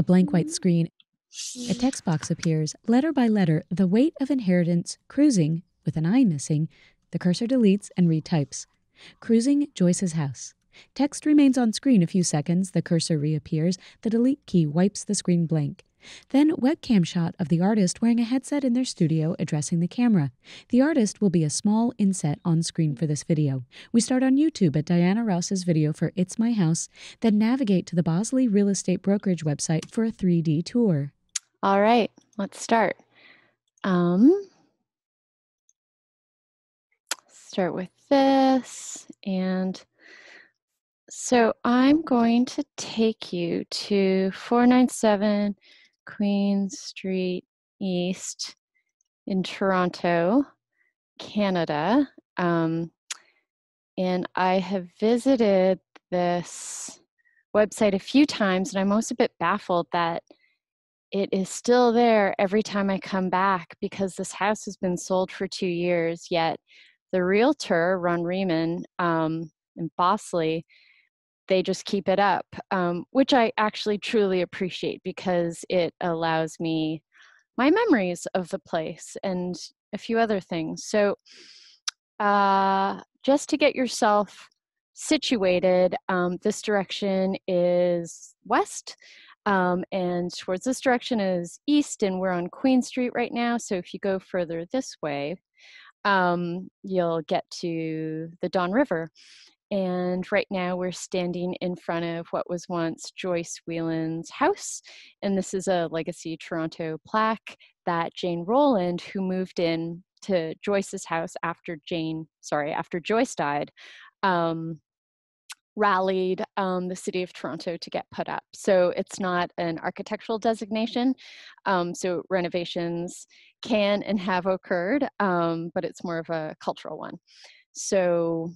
A blank white screen. A text box appears, letter by letter, the weight of inheritance, cruising, with an eye missing. The cursor deletes and retypes. Cruising Joyce's house. Text remains on screen a few seconds, the cursor reappears, the delete key wipes the screen blank. Then, webcam shot of the artist wearing a headset in their studio addressing the camera. The artist will be a small inset on screen for this video. We start on YouTube at Diana Ross's video for It's My House, then navigate to the Bosley Real Estate Brokerage website for a 3D tour. All right, let's start. Um, start with this and so I'm going to take you to 497 Queen Street East in Toronto, Canada. Um, and I have visited this website a few times, and I'm almost a bit baffled that it is still there every time I come back because this house has been sold for two years. Yet the realtor, Ron Riemann, um, in Bosley, they just keep it up, um, which I actually truly appreciate because it allows me my memories of the place and a few other things. So, uh, just to get yourself situated, um, this direction is west. Um, and towards this direction is east, and we're on Queen Street right now. So if you go further this way, um, you'll get to the Don River. And right now we're standing in front of what was once Joyce Wieland's house. And this is a Legacy Toronto plaque that Jane Rowland, who moved in to Joyce's house after Jane, sorry, after Joyce died, um, rallied um, the city of Toronto to get put up. So it's not an architectural designation. Um, so renovations can and have occurred, um, but it's more of a cultural one. So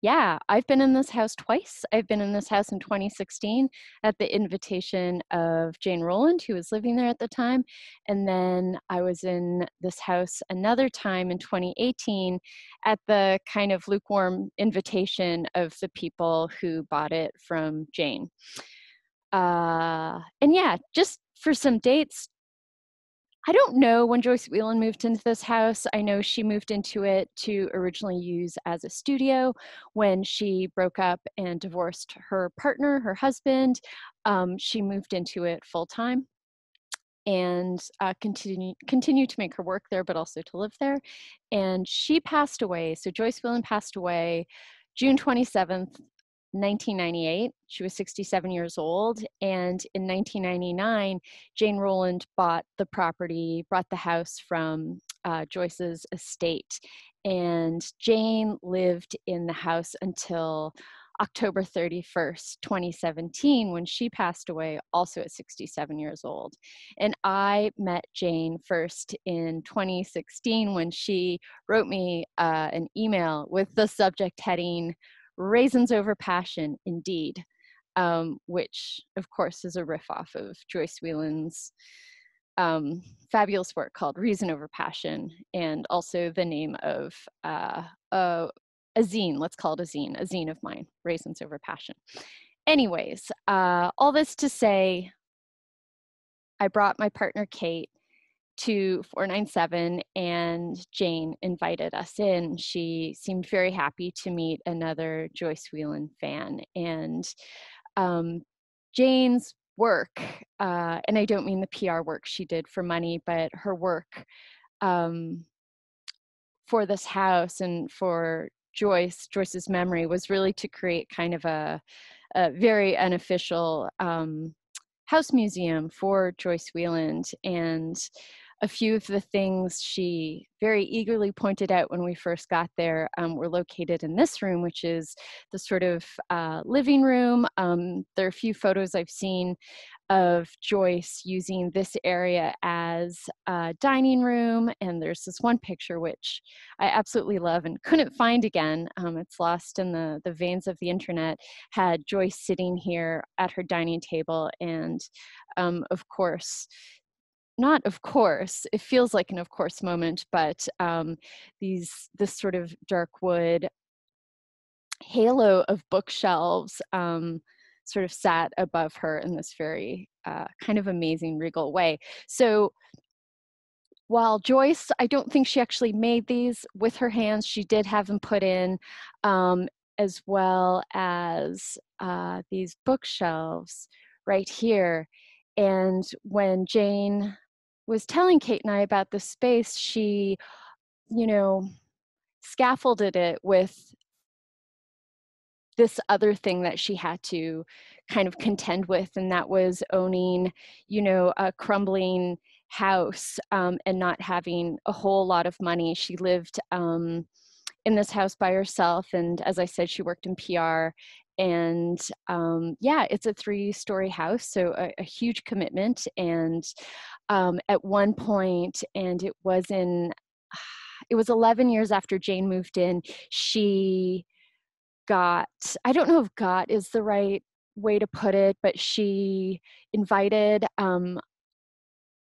yeah, I've been in this house twice. I've been in this house in 2016 at the invitation of Jane Rowland, who was living there at the time. And then I was in this house another time in 2018 at the kind of lukewarm invitation of the people who bought it from Jane. Uh, and yeah, just for some dates, I don't know when Joyce Wieland moved into this house. I know she moved into it to originally use as a studio. When she broke up and divorced her partner, her husband, um, she moved into it full time and uh, continue continue to make her work there, but also to live there. And she passed away. So Joyce Wieland passed away June 27th, 1998. She was 67 years old. And in 1999, Jane Rowland bought the property, brought the house from uh, Joyce's estate. And Jane lived in the house until October 31st, 2017, when she passed away, also at 67 years old. And I met Jane first in 2016 when she wrote me uh, an email with the subject heading Raisins Over Passion, indeed, um, which of course is a riff off of Joyce Wieland's um, fabulous work called Reason Over Passion, and also the name of uh, a, a zine, let's call it a zine, a zine of mine, Raisins Over Passion. Anyways, uh, all this to say, I brought my partner Cait to 497 and Jane invited us in. She seemed very happy to meet another Joyce Wieland fan. And um, Jane's work, uh, and I don't mean the PR work she did for money, but her work um, for this house and for Joyce, Joyce's memory was really to create kind of a, a very unofficial um, house museum for Joyce Wieland. And a few of the things she very eagerly pointed out when we first got there um, were located in this room, which is the sort of uh, living room. Um, there are a few photos I've seen of Joyce using this area as a dining room. And there's this one picture which I absolutely love and couldn't find again. Um, it's lost in the, the veins of the internet. Had Joyce sitting here at her dining table. And um, of course, not of course it feels like an of course moment but um, these this sort of dark wood halo of bookshelves um, sort of sat above her in this very uh, kind of amazing regal way. So while Joyce, I don't think she actually made these with her hands. She did have them put in, um, as well as uh, these bookshelves right here. And when Jane was telling Cait and I about the space, she, you know, scaffolded it with this other thing that she had to kind of contend with, and that was owning, you know, a crumbling house um, and not having a whole lot of money. She lived um, in this house by herself, and as I said, she worked in PR. And um, yeah, it's a three story house, so a, a huge commitment. And um, at one point, and it was in, it was 11 years after Jane moved in, she got i don't know if got is the right way to put it but she invited um,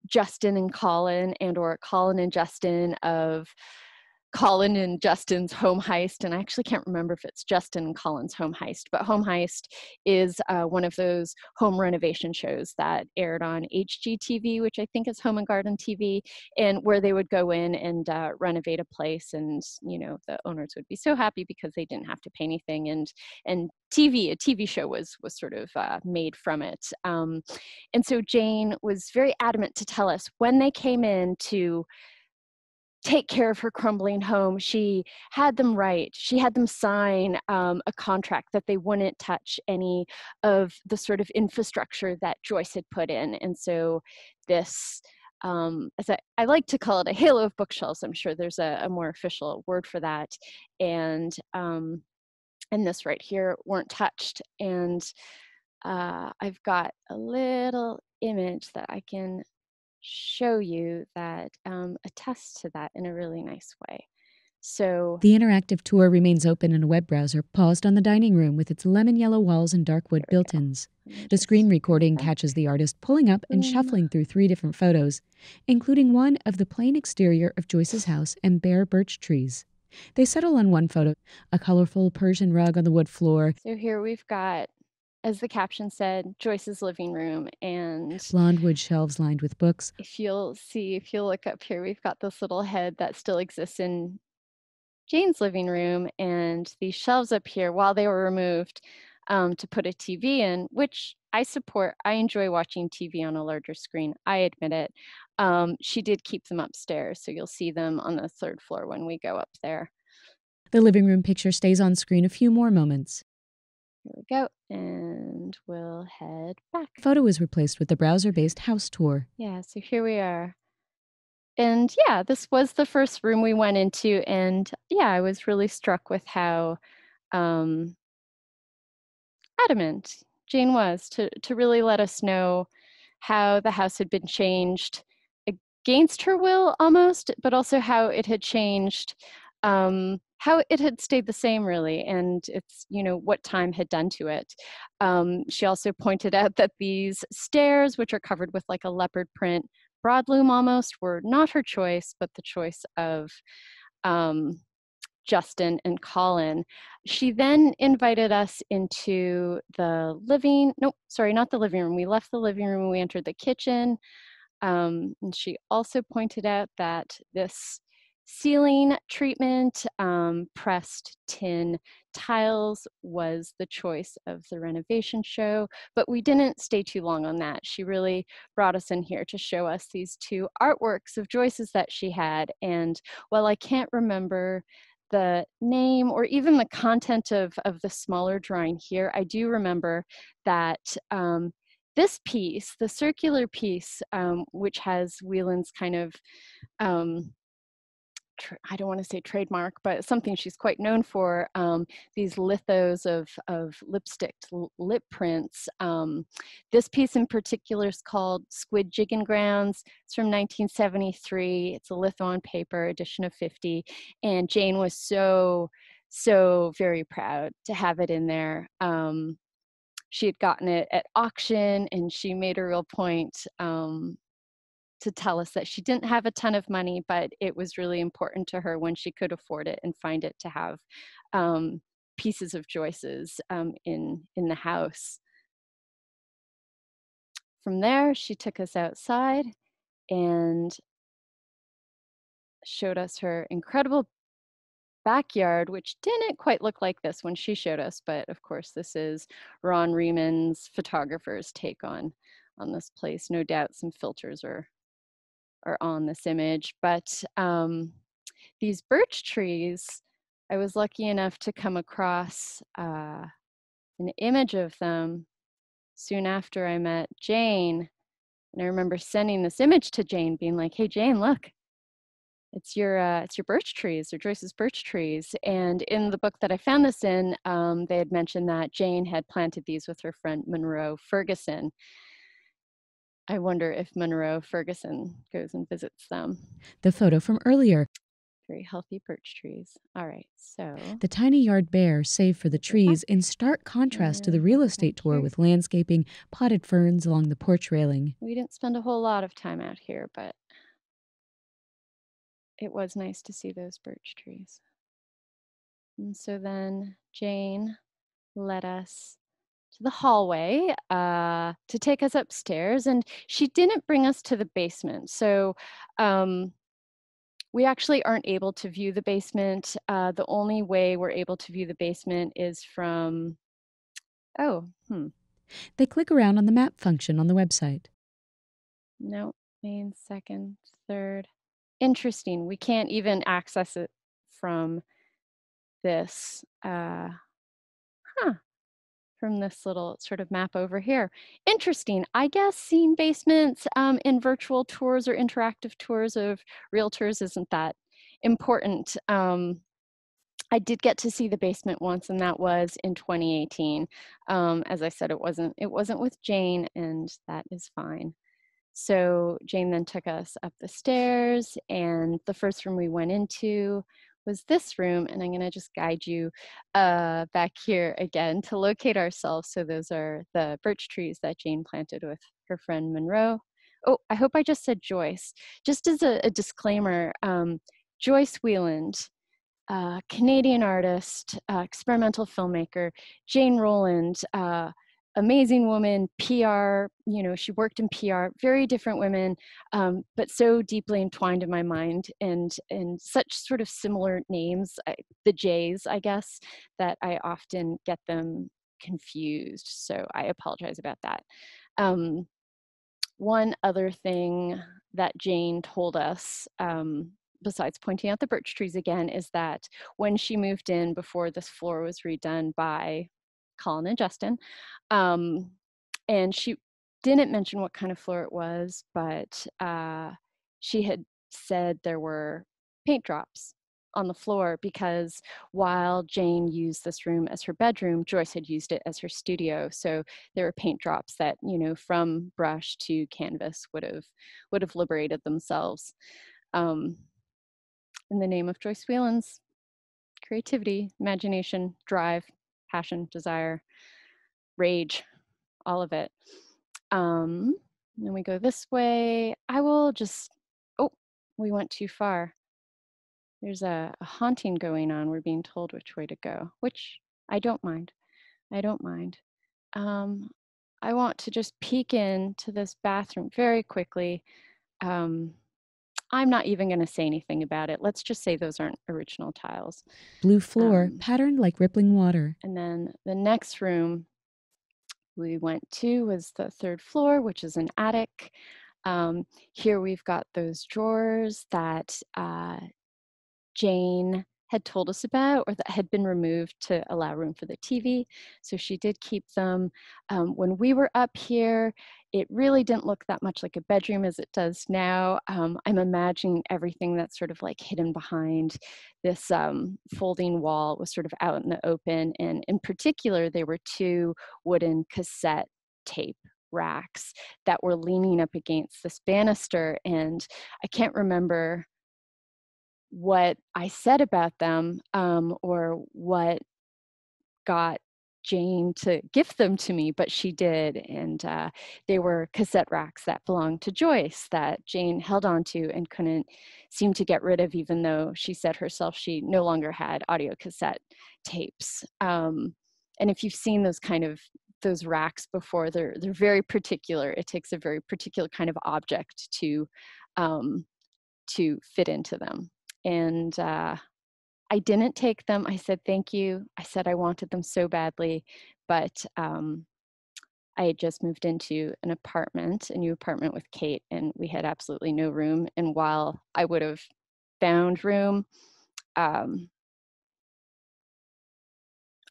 justin and colin and or colin and justin of Colin and Justin's Home Heist, and I actually can't remember if it's Justin and Colin's Home Heist, but Home Heist is uh, one of those home renovation shows that aired on HGTV, which I think is Home and Garden TV, and where they would go in and uh, renovate a place, and you know the owners would be so happy because they didn't have to pay anything, and and TV, a TV show was was sort of uh, made from it, um, and so Jane was very adamant to tell us when they came in to take care of her crumbling home. She had them write, she had them sign um, a contract that they wouldn't touch any of the sort of infrastructure that Joyce had put in. And so this, um, as I, I, like to call it a halo of bookshelves. I'm sure there's a, a more official word for that. And, um, and this right here weren't touched. And uh, I've got a little image that I can show you that um, attests to that in a really nice way. So the interactive tour remains open in a web browser, paused on the dining room with its lemon yellow walls and dark wood built ins. The screen recording catches the artist pulling up and shuffling through three different photos, including one of the plain exterior of Joyce's house and bare birch trees. They settle on one photo, a colorful Persian rug on the wood floor. So here we've got as the caption said, Joyce's living room and blonde wood shelves lined with books. If you'll see, if you'll look up here, we've got this little head that still exists in Jane's living room, and these shelves up here, while they were removed um, to put a TV in, which I support. I enjoy watching TV on a larger screen. I admit it. Um, she did keep them upstairs, so you'll see them on the third floor when we go up there. The living room picture stays on screen a few more moments. Here we go. And we'll head back. Photo is replaced with the browser based house tour. Yeah, so here we are. And yeah, this was the first room we went into. And yeah, I was really struck with how um, adamant Jane was to, to really let us know how the house had been changed against her will almost, but also how it had changed um, how it had stayed the same really and it's you know what time had done to it um, she also pointed out that these stairs which are covered with like a leopard print broadloom almost were not her choice but the choice of um, Justin and Colin. She then invited us into the living, nope, sorry, not the living room. We left the living room, we entered the kitchen. Um, and she also pointed out that this Ceiling treatment, um, pressed tin tiles was the choice of the renovation show, but we didn't stay too long on that. She really brought us in here to show us these two artworks of Joyce's that she had. And while I can't remember the name or even the content of, of the smaller drawing here, I do remember that um, this piece, the circular piece, um, which has Wieland's kind of um, I don't want to say trademark, but something she's quite known for. Um, these lithos of of lipstick lip prints. Um, this piece in particular is called Squid Jigging Grounds. It's from 1973. It's a litho on paper, edition of 50, and Jane was so so very proud to have it in there. Um, she had gotten it at auction, and she made a real point um, to tell us that she didn't have a ton of money, but it was really important to her when she could afford it and find it to have um, pieces of Joyce's um, in in the house. from there, she took us outside and showed us her incredible backyard, which didn't quite look like this when she showed us, but of course, this is Ron Reman's photographer's take on on this place. No doubt, some filters are are on this image, but um, these birch trees, I was lucky enough to come across uh, an image of them soon after I met Jane. And I remember sending this image to Jane, being like, "Hey, Jane, look, it's your uh, it's your birch trees or Joyce's birch trees." And in the book that I found this in, um, they had mentioned that Jane had planted these with her friend Monroe Ferguson. I wonder if Monroe Ferguson goes and visits them. The photo from earlier. Very healthy birch trees. All right, so. The tiny yard bare, save for the trees, in stark contrast to the real estate tour with landscaping, potted ferns along the porch railing. We didn't spend a whole lot of time out here, but it was nice to see those birch trees. And so then Jane led us to the hallway uh, to take us upstairs, and she didn't bring us to the basement. So um, we actually aren't able to view the basement. Uh, the only way we're able to view the basement is from, oh, hmm. They click around on the map function on the website. No, main, second, third. Interesting. We can't even access it from this. Uh, huh from this little sort of map over here. Interesting. I guess seeing basements um, in virtual tours or interactive tours of realtors isn't that important. Um, I did get to see the basement once, and that was in 2018. Um, as I said, it wasn't it wasn't with Jane, and that is fine. So Jane then took us up the stairs, and the first room we went into was this room. And I'm gonna just guide you uh, back here again to locate ourselves. So those are the birch trees that Jane planted with her friend Monroe. Oh, I hope I just said Joyce. Just as a, a disclaimer, um, Joyce Wieland, uh, Canadian artist, uh, experimental filmmaker, Jane Rowland, uh, amazing woman, PR, you know, she worked in PR, very different women, um, but so deeply entwined in my mind and, and such sort of similar names, I, the J's, I guess, that I often get them confused. So I apologize about that. Um, one other thing that Jane told us um, besides pointing out the birch trees again, is that when she moved in before this floor was redone by Colin and Justin. Um, and she didn't mention what kind of floor it was, but uh, she had said there were paint drops on the floor because while Jane used this room as her bedroom, Joyce had used it as her studio. So there were paint drops that, you know, from brush to canvas would have would have liberated themselves. Um, in the name of Joyce Wieland's creativity, imagination, drive, passion, desire, rage, all of it. Um, then we go this way. I will just, oh, we went too far. There's a, a haunting going on. We're being told which way to go, which I don't mind. I don't mind. Um, I want to just peek into this bathroom very quickly. Um, I'm not even going to say anything about it. Let's just say those aren't original tiles. Blue floor, um, patterned like rippling water. And then the next room we went to was the third floor, which is an attic. Um, here we've got those drawers that uh, Jane had told us about or that had been removed to allow room for the TV. So she did keep them. Um, when we were up here, it really didn't look that much like a bedroom as it does now. Um, I'm imagining everything that's sort of like hidden behind this um, folding wall was sort of out in the open. And in particular, there were two wooden cassette tape racks that were leaning up against this banister. And I can't remember what I said about them um, or what got Jane to gift them to me, but she did. And uh, they were cassette racks that belonged to Joyce that Jane held onto and couldn't seem to get rid of, even though she said herself she no longer had audio cassette tapes. Um, and if you've seen those kind of those racks before. They're they're very particular. It takes a very particular kind of object to um, to fit into them. And uh, I didn't take them. I said thank you. I said I wanted them so badly, but um, I had just moved into an apartment, a new apartment with Cait, and we had absolutely no room. And while I would have found room, um,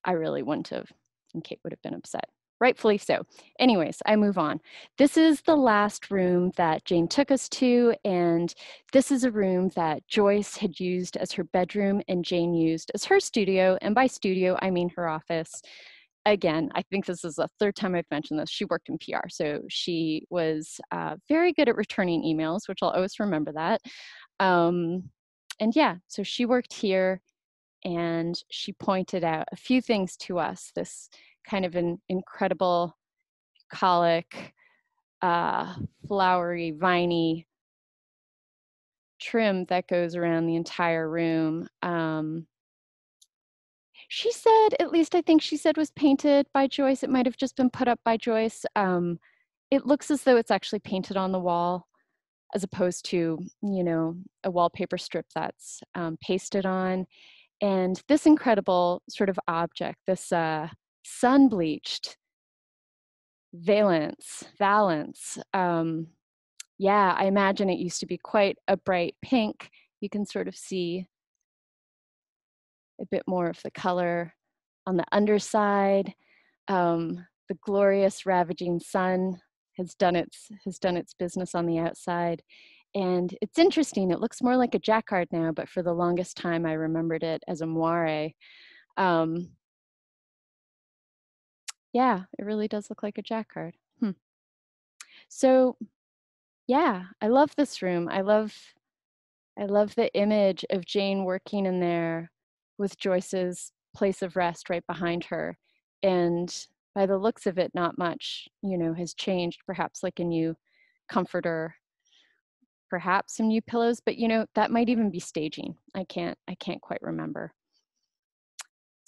I really wouldn't have, and Cait would have been upset. Rightfully so. Anyways, I move on. This is the last room that Jane took us to, and this is a room that Joyce had used as her bedroom and Jane used as her studio. And by studio, I mean her office again, I think this is the third time I've mentioned this. She worked in PR, so she was uh, very good at returning emails, which I'll always remember that. Um, and yeah, so she worked here and she pointed out a few things to us this kind of an incredible colic, uh, flowery, viney trim that goes around the entire room. Um, she said, at least I think she said was painted by Joyce. It might have just been put up by Joyce. Um, it looks as though it's actually painted on the wall as opposed to, you know, a wallpaper strip that's um, pasted on. And this incredible sort of object, this uh, sun bleached valence, valance. Um, yeah, I imagine it used to be quite a bright pink. You can sort of see a bit more of the color on the underside. Um, the glorious ravaging sun has done its has done its business on the outside. And it's interesting, it looks more like a jacquard now, but for the longest time I remembered it as a moire. Um, yeah, it really does look like a jacquard. Hmm. So yeah, I love this room. I love I love the image of Jane working in there with Joyce's place of rest right behind her. And by the looks of it, not much, you know, has changed. Perhaps like a new comforter, perhaps some new pillows, but you know, that might even be staging. I can't, I can't quite remember.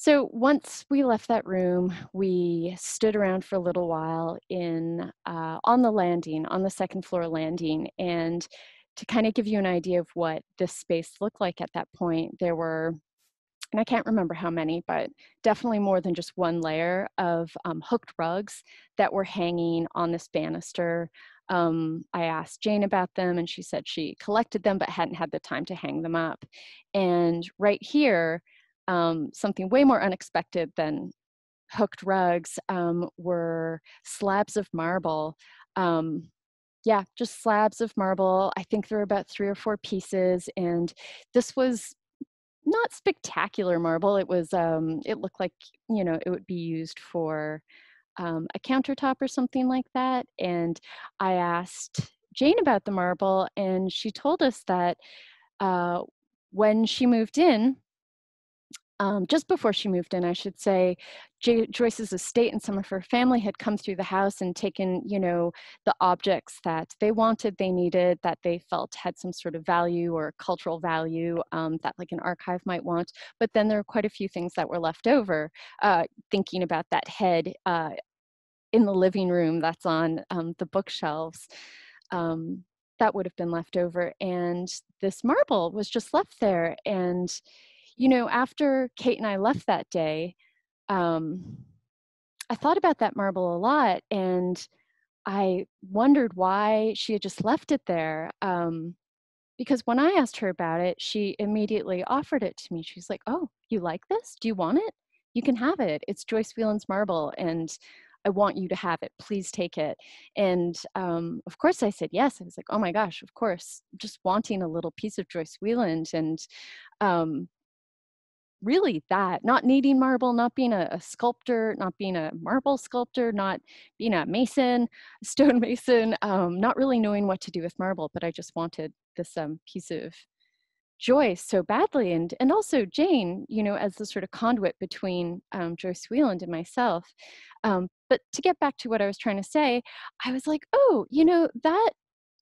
So once we left that room, we stood around for a little while in uh, on the landing, on the second floor landing, and to kind of give you an idea of what this space looked like at that point, there were and I can't remember how many, but definitely more than just one layer of um, hooked rugs that were hanging on this banister. Um, I asked Jane about them, and she said she collected them but hadn't had the time to hang them up. And right here, um, something way more unexpected than hooked rugs um, were slabs of marble. Um, yeah, just slabs of marble. I think there were about three or four pieces, and this was not spectacular marble. It was, um, it looked like, you know, it would be used for um, a countertop or something like that. And I asked Jane about the marble, and she told us that uh, when she moved in, um, just before she moved in, I should say, J- Joyce's estate and some of her family had come through the house and taken, you know, the objects that they wanted, they needed, that they felt had some sort of value or cultural value um, that like an archive might want. But then there were quite a few things that were left over. Uh, thinking about that head uh, in the living room that's on um, the bookshelves. Um, that would have been left over, and this marble was just left there, and you know, after Cait and I left that day, um, I thought about that marble a lot and I wondered why she had just left it there. Um, because when I asked her about it, she immediately offered it to me. She's like, Oh, you like this? Do you want it? You can have it. It's Joyce Wieland's marble and I want you to have it. Please take it. And um, of course, I said yes. I was like, Oh my gosh, of course, just wanting a little piece of Joyce Wieland. And um, really that not needing marble not being a, a, sculptor not being a marble sculptor not being a mason stonemason um, not really knowing what to do with marble but i just wanted this um, piece of joyce so badly. And and also jane you know as the sort of conduit between um, joyce wieland and myself um, but to get back to what i was trying to say i was like oh you know that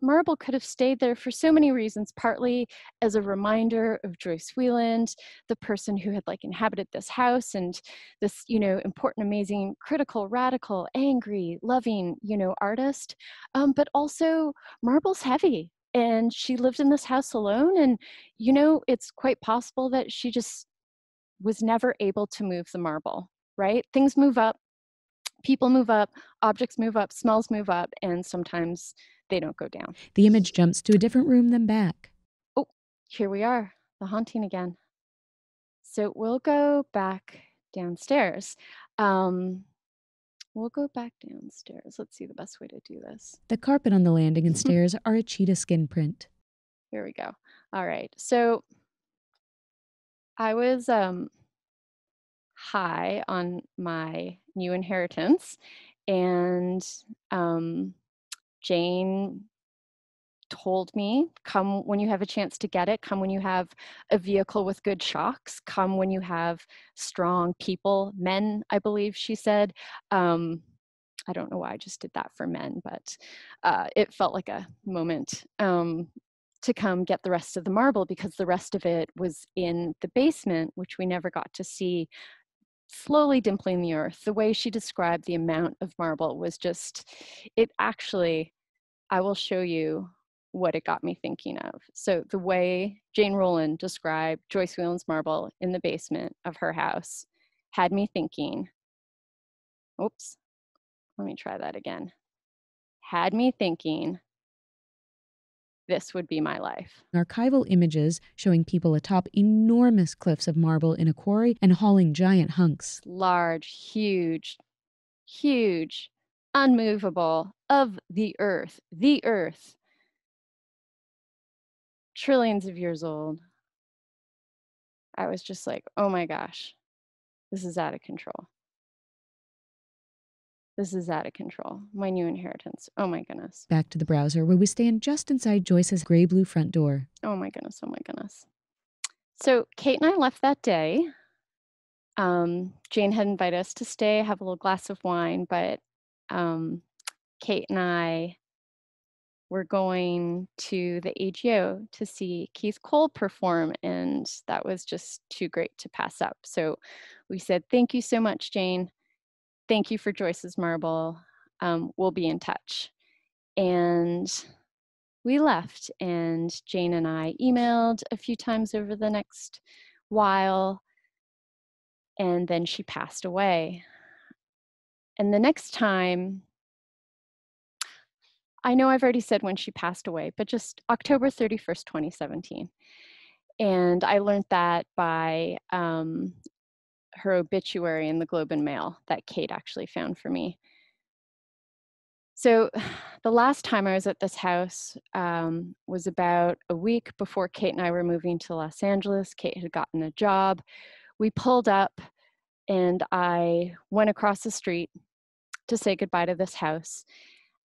marble could have stayed there for so many reasons, partly as a reminder of Joyce Wieland, the person who had like inhabited this house and this, you know, important, amazing, critical, radical, angry, loving, you know, artist. Um, but also marble's heavy and she lived in this house alone. And, you know, it's quite possible that she just was never able to move the marble, right? Things move up, people move up, objects move up, smells move up, and sometimes they don't go down. The image jumps to a different room than back. Oh, here we are, the haunting again. So we'll go back downstairs. Um, we'll go back downstairs. Let's see the best way to do this. The carpet on the landing and stairs are a cheetah skin print. Here we go. All right. So I was um, high on my new inheritance, and um, Jane told me come when you have a chance to get it come when you have a vehicle with good shocks come when you have strong people men i believe she said um, i don't know why i just did that for men but uh, it felt like a moment um, to come get the rest of the marble because the rest of it was in the basement which we never got to see slowly dimpling the earth. The way she described the amount of marble was just it actually I will show you what it got me thinking of. So the way Jane Rowland described Joyce Wieland's marble in the basement of her house had me thinking, oops, let me try that again. Had me thinking this would be my life. Archival images showing people atop enormous cliffs of marble in a quarry and hauling giant hunks. Large, huge, huge unmovable of the earth, the earth, trillions of years old. I was just like, oh my gosh, this is out of control. This is out of control. My new inheritance. Oh my goodness. Back to the browser where we stand just inside Joyce's gray blue front door. Oh my goodness. Oh my goodness. So Cait and I left that day. Um, Jane had invited us to stay, have a little glass of wine, but um, Cait and I were going to the AGO to see Keith Cole perform, and that was just too great to pass up. So we said, Thank you so much, Jane. Thank you for Joyce's Marble. Um, we'll be in touch. And we left, and Jane and I emailed a few times over the next while, and then she passed away. And the next time, I know I've already said when she passed away, but just October 31st, 2017. And I learned that by um, her obituary in the Globe and Mail that Cait actually found for me. So the last time I was at this house um, was about a week before Cait and I were moving to Los Angeles. Cait had gotten a job. We pulled up and I went across the street to say goodbye to this house,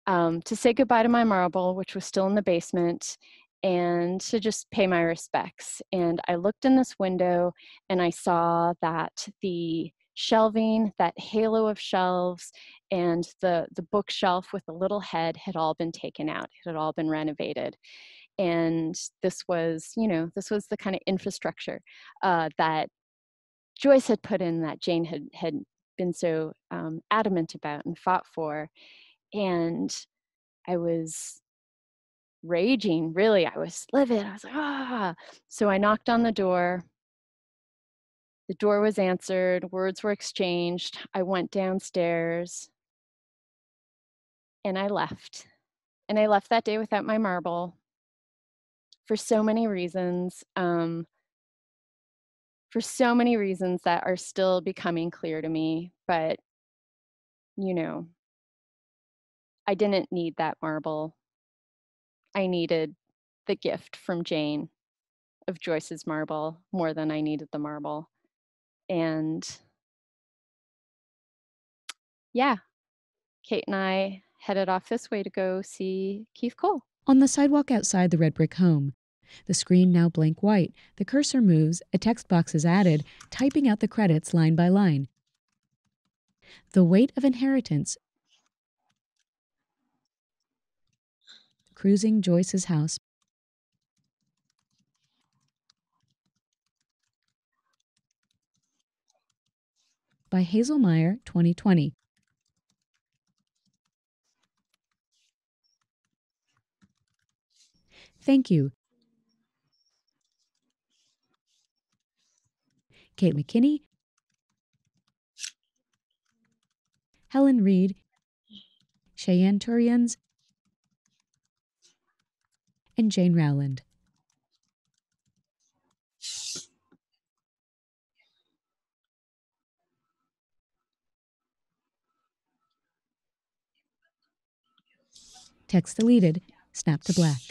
um, to say goodbye to my marble, which was still in the basement, and to just pay my respects. And I looked in this window and I saw that the shelving, that halo of shelves, and the, the bookshelf with the little head had all been taken out, it had all been renovated. And this was, you know, this was the kind of infrastructure uh, that Joyce had put in that Jane had had been so um, adamant about and fought for. And I was raging, really. I was livid. I was like, ah. So I knocked on the door. The door was answered, words were exchanged. I went downstairs and I left. And I left that day without my marble for so many reasons. Um, for so many reasons that are still becoming clear to me. But, you know, I didn't need that marble. I needed the gift from Jane of Joyce's marble more than I needed the marble. And yeah, Cait and I headed off this way to go see Keith Cole. On the sidewalk outside the red brick home, the screen now blank white. The cursor moves, a text box is added, typing out the credits line by line. The weight of inheritance. Cruising Joyce's house. By Hazel Meyer, 2020. Thank you. Cait McKinney, Helen Reed, Cheyanne Turions, and Jane Rowland. Text deleted. Snap to black.